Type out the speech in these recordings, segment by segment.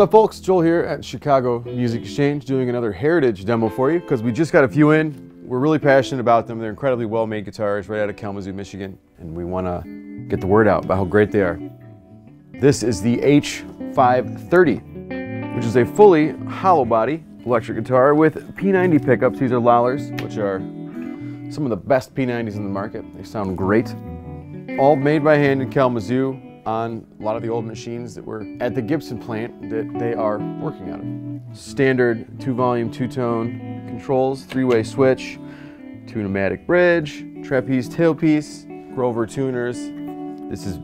up folks, Joel here at Chicago Music Exchange doing another heritage demo for you because we just got a few in. We're really passionate about them. They're incredibly well-made guitars right out of Kalamazoo, Michigan, and we want to get the word out about how great they are. This is the H530, which is a fully hollow body electric guitar with P90 pickups. These are Lollars, which are some of the best P90s in the market. They sound great. All made by hand in Kalamazoo on a lot of the old machines that were at the Gibson plant that they are working on. Standard two volume, two tone controls, three way switch, Tune-o-matic bridge, trapeze tailpiece, Grover tuners. This is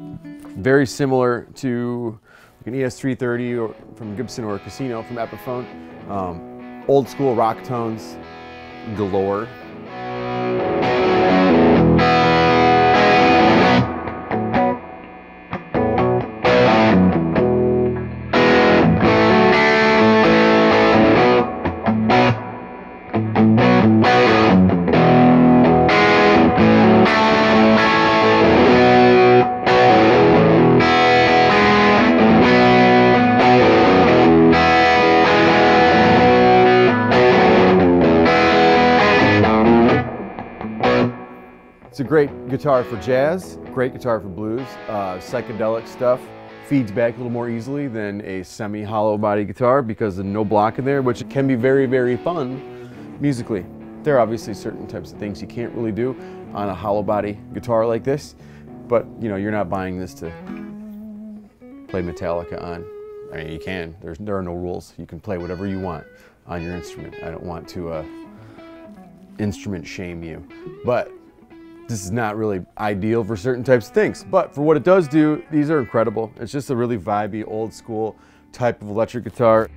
very similar to an ES330 or from Gibson or a Casino from Epiphone. Um, old school rock tones galore. It's a great guitar for jazz, great guitar for blues, uh, psychedelic stuff. Feeds back a little more easily than a semi-hollow body guitar because there's no block in there, which can be very, very fun musically. There are obviously certain types of things you can't really do on a hollow body guitar like this, but you know, you're not buying this to play Metallica on. I mean, you can, There's, there are no rules. You can play whatever you want on your instrument. I don't want to uh, instrument shame you, but this is not really ideal for certain types of things, but for what it does do, these are incredible. It's just a really vibey, old school type of electric guitar.